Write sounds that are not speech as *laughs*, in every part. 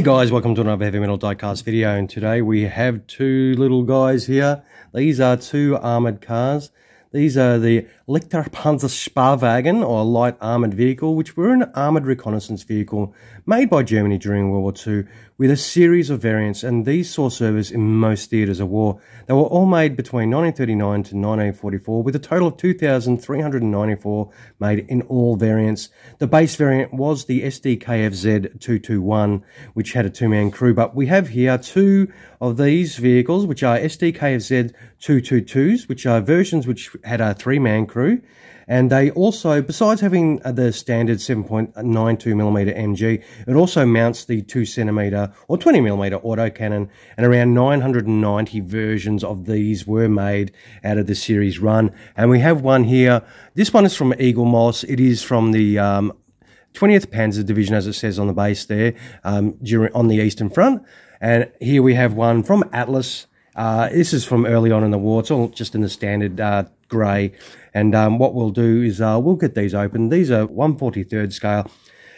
guys, welcome to another Heavy Metal Diecast video and today we have two little guys here. These are two armoured cars. These are the Leichter Panzerspähwagen, or light armoured vehicle, which were an armoured reconnaissance vehicle made by Germany during World War II with a series of variants, and these saw service in most theatres of war. They were all made between 1939 to 1944, with a total of 2,394 made in all variants. The base variant was the SDKFZ 221, which had a two-man crew, but we have here two of these vehicles, which are SDKFZ 222s, which are versions which had a three-man crew, and they also, besides having the standard 7.92mm MG, it also mounts the 2cm or 20mm autocannon, and around 990 versions of these were made out of the series run. And we have one here. This one is from Eaglemoss. It is from the um, 20th Panzer Division, as it says on the base there, um, during, on the Eastern Front. And here we have one from Atlas. Uh, this is from early on in the war. It's all just in the standard uh, grey. And um, what we'll do is uh, we'll get these open. These are 143rd scale.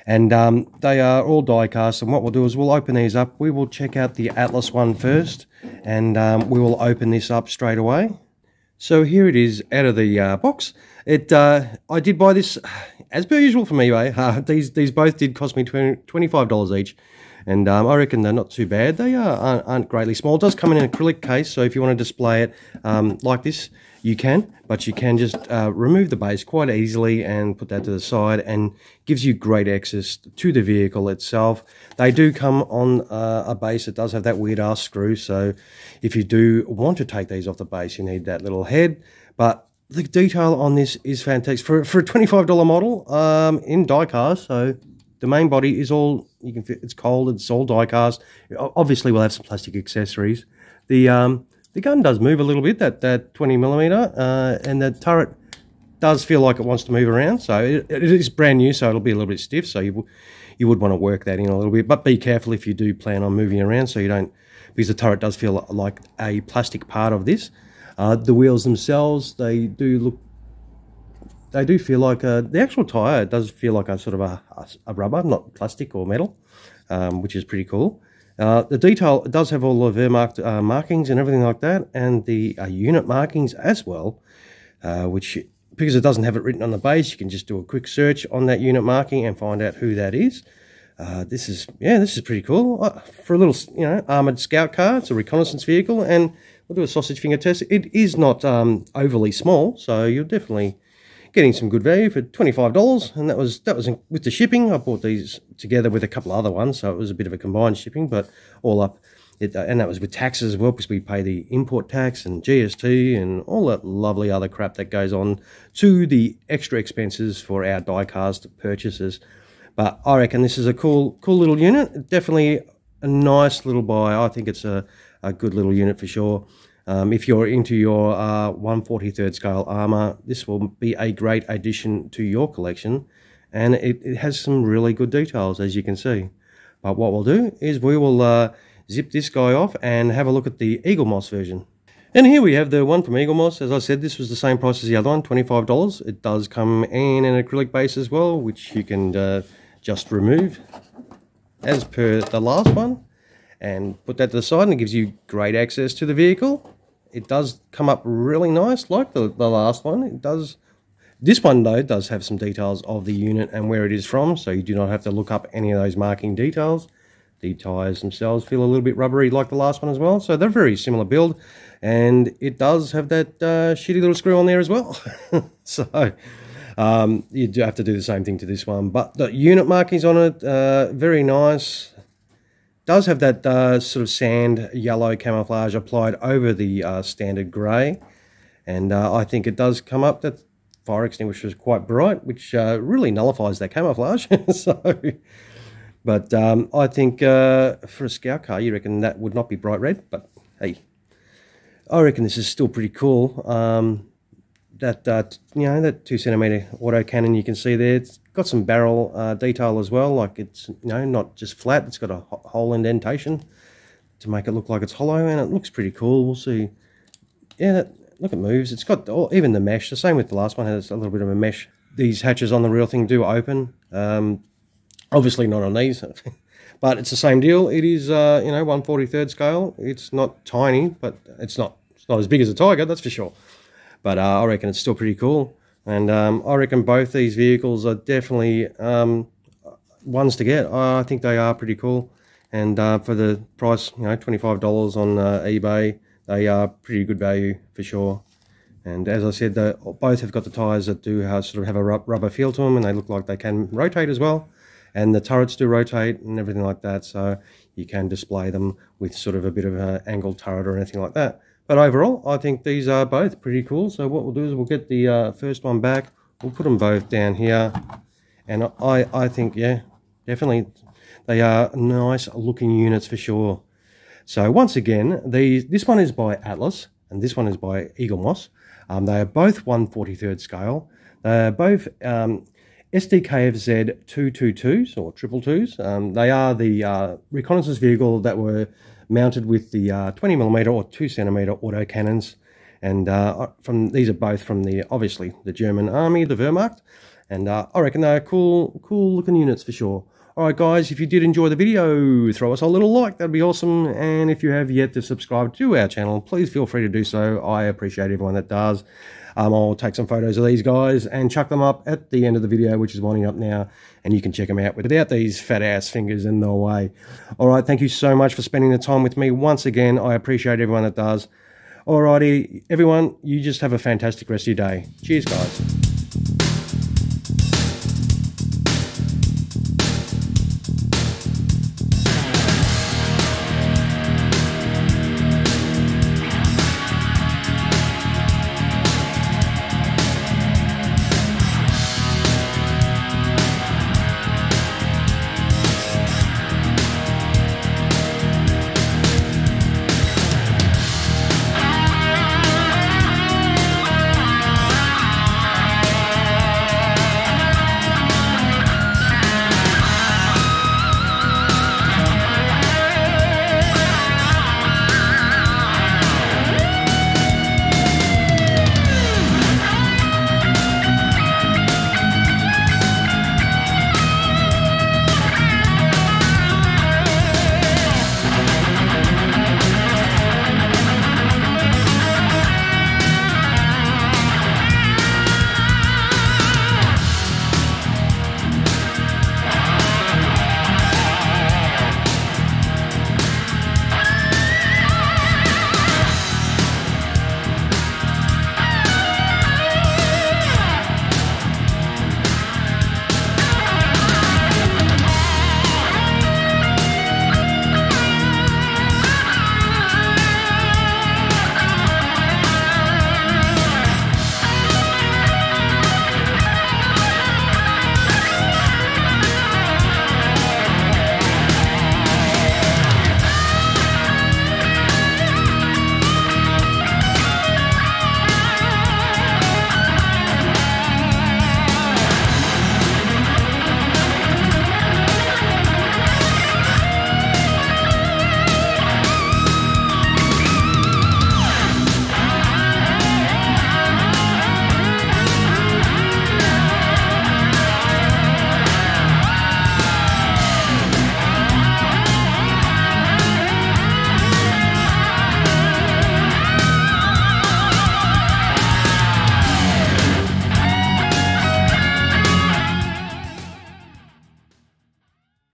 And um, they are all die cast. And what we'll do is we'll open these up. We will check out the Atlas one first. And um, we will open this up straight away. So here it is out of the uh, box. It uh, I did buy this, *sighs* as per usual from eBay. *laughs* Uh, these, these both did cost me 20, $25 each and um, I reckon they're not too bad. They are, aren't, aren't, greatly small. It does come in an acrylic case, so if you want to display it um, like this, you can, but you can just uh, remove the base quite easily and put that to the side and gives you great access to the vehicle itself. They do come on uh, a base that does have that weird ass screw, so if you do want to take these off the base, you need that little head, but the detail on this is fantastic. For, for a $25 model um, in die so the main body is all you can. Fit, it's cold. It's all die cast. Obviously, we'll have some plastic accessories. The um, the gun does move a little bit. That that twenty millimeter, uh, and the turret does feel like it wants to move around. So it, it is brand new, so it'll be a little bit stiff. So you you would want to work that in a little bit, but be careful if you do plan on moving around, so you don't because the turret does feel like a plastic part of this. Uh, the wheels themselves, they do look they do feel like a, the actual tyre does feel like a sort of a, a rubber, not plastic or metal, um, which is pretty cool. Uh, the detail does have all of their marked uh, markings and everything like that, and the uh, unit markings as well, uh, which because it doesn't have it written on the base, you can just do a quick search on that unit marking and find out who that is. Uh, this is yeah, this is pretty cool for a little you know armored scout car. It's a reconnaissance vehicle, and we'll do a sausage finger test. It is not um, overly small, so you'll definitely getting some good value for $25 and that was that was with the shipping. I bought these together with a couple other ones so it was a bit of a combined shipping but all up it, uh, and that was with taxes as well because we pay the import tax and GST and all that lovely other crap that goes on to the extra expenses for our diecast purchases. But I reckon this is a cool cool little unit. Definitely a nice little buy. I think it's a, a good little unit for sure um, if you're into your uh, 143rd scale armor, this will be a great addition to your collection. And it, it, has some really good details, as you can see. But what we'll do is we will uh, zip this guy off and have a look at the Eaglemoss version. And here we have the one from Eaglemoss. As I said, this was the same price as the other one, $25. It does come in an acrylic base as well, which you can uh, just remove as per the last one and put that to the side and it gives you great access to the vehicle. It does come up really nice like the, the last one. It does. This one though does have some details of the unit and where it is from so you do not have to look up any of those marking details. The tyres themselves feel a little bit rubbery like the last one as well so they're very similar build and it does have that uh, shitty little screw on there as well. *laughs* so um, you do have to do the same thing to this one but the unit markings on it uh, very nice does have that uh, sort of sand yellow camouflage applied over the uh, standard grey. And uh, I think it does come up that fire extinguisher is quite bright, which uh, really nullifies that camouflage. *laughs* so, But um, I think uh, for a scout car, you reckon that would not be bright red. But hey, I reckon this is still pretty cool. Um, that uh, you know that two centimeter auto cannon you can see there. It's got some barrel uh, detail as well. Like it's you know not just flat. It's got a hole indentation to make it look like it's hollow, and it looks pretty cool. We'll see. Yeah, that, look, it moves. It's got oh, even the mesh. The same with the last one has a little bit of a mesh. These hatches on the real thing do open. Um, obviously not on these, *laughs* but it's the same deal. It is, uh, you know, 143rd scale. It's not tiny, but it's not, it's not as big as a Tiger, that's for sure. But uh, I reckon it's still pretty cool. And um, I reckon both these vehicles are definitely um, ones to get. I think they are pretty cool. And uh, for the price, you know, $25 on uh, eBay, they are pretty good value for sure. And as I said, they both have got the tyres that do have, sort of have a rubber feel to them, and they look like they can rotate as well. And the turrets do rotate and everything like that, so you can display them with sort of a bit of an angled turret or anything like that. But overall, I think these are both pretty cool. So what we'll do is we'll get the uh, first one back. We'll put them both down here. And I, I think, yeah, definitely they are nice looking units for sure. So once again, these, this one is by Atlas and this one is by Eaglemoss. Um, they are both 143rd scale. They're both um, SDKFZ 222s or triple twos. Um, they are the uh, reconnaissance vehicle that were mounted with the uh, 20 millimeter or 2 centimeter auto cannons. And uh, from these are both from the obviously the German army, the Wehrmacht. And uh, I reckon they're cool, cool looking units for sure. Alright guys, if you did enjoy the video, throw us a little like, that'd be awesome. And if you have yet to subscribe to our channel, please feel free to do so. I appreciate everyone that does. Um, I'll take some photos of these guys and chuck them up at the end of the video, which is winding up now. And you can check them out without these fat ass fingers in the way. All right, thank you so much for spending the time with me. Once again, I appreciate everyone that does. Alrighty, everyone, you just have a fantastic rest of your day. Cheers, guys.